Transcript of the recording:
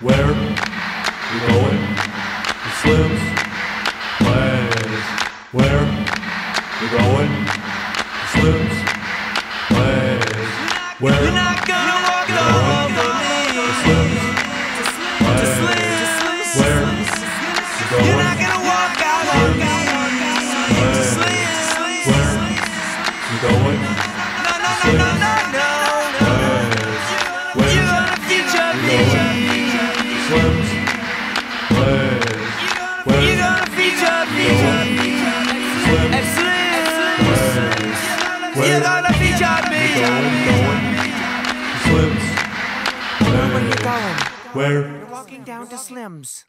where you going? The Slim's place. Where you going? The Slim's place. Where you're not gonna walk the home for me. The Slim's place. Where you going? You're not gonna walk out on me. Where you going? Where You're walking down to Slim's.